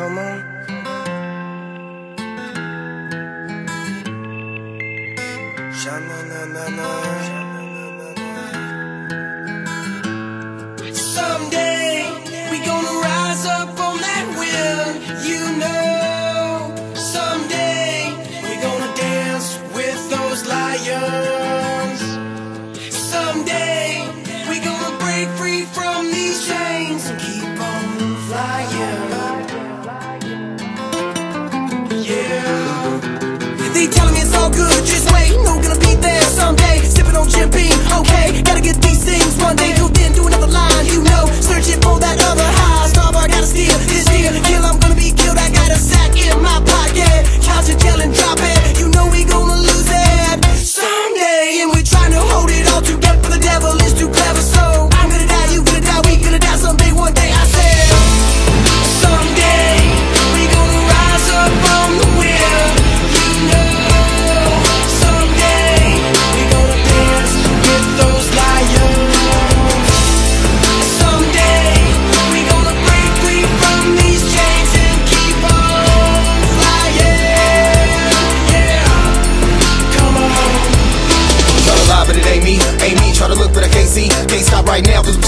Come on. Someday Yeah. Telling me it's all good, just wait, no gonna be there someday. Sipping on Jim Beam, okay, gotta get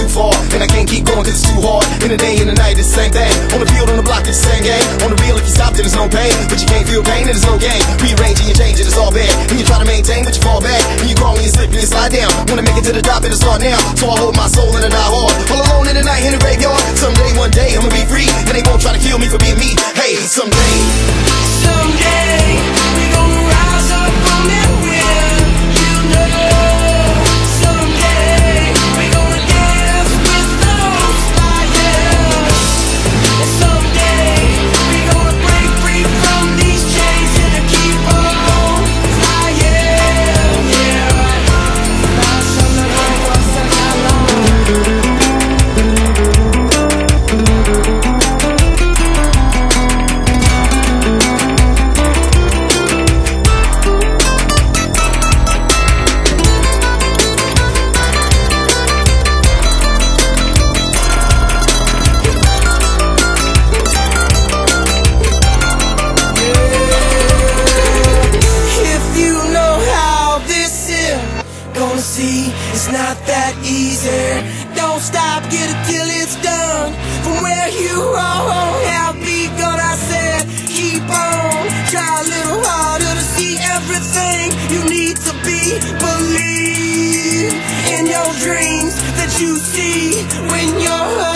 too far. And I can't keep going, cause it's too hard. In the day, in the night, it's the same thing. On the field, on the block, it's the same game. On the real, if you stop, then there's no pain. But you can't feel pain, then there's no gain. Rearranging, change it, it's all bad. And you try to maintain, but you fall back. And you crawl and you slip and you slide down. Wanna make it to the top, it'll start now. So I hold my soul in the die hard. All alone in the night, in the graveyard. Someday, one day, I'ma be free. It's not that easy. Don't stop, get it till it's done. From where you all have begun, I said, keep on. Try a little harder to see everything you need to be. Believe in your dreams that you see when you're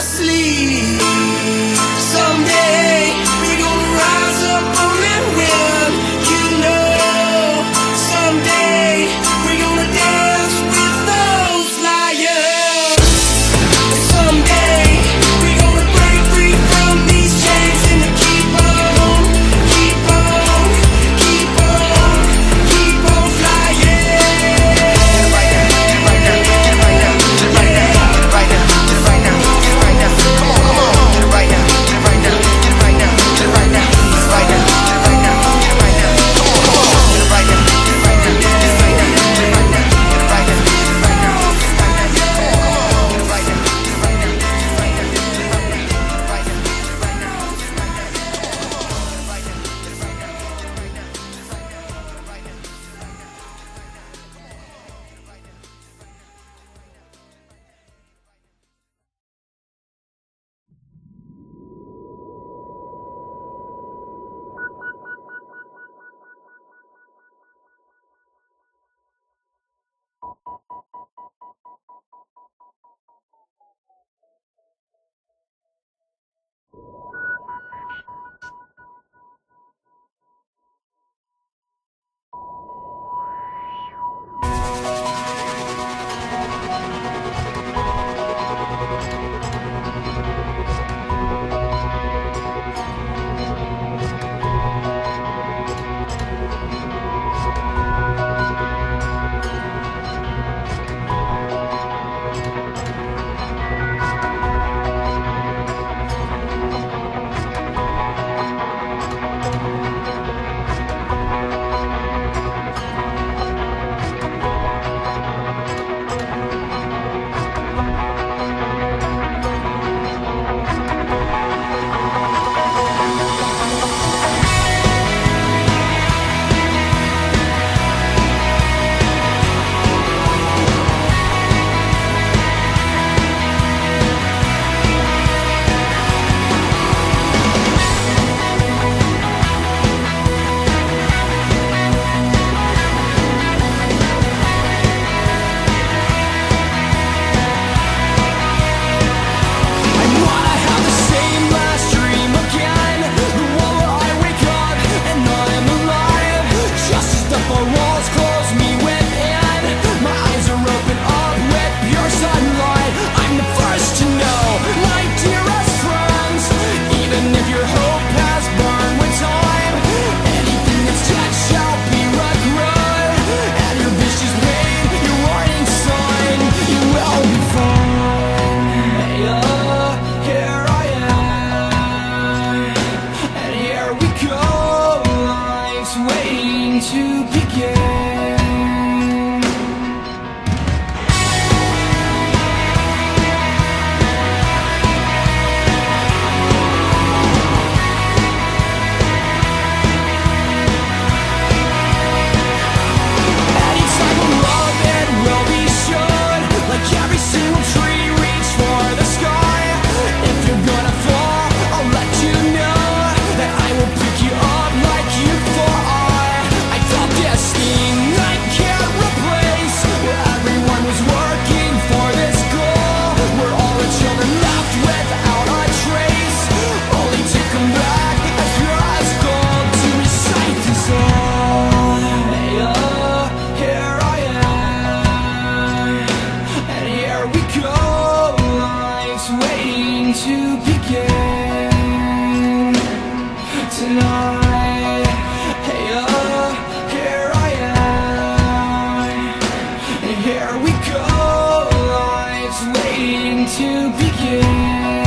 waiting to begin.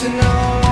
Tonight.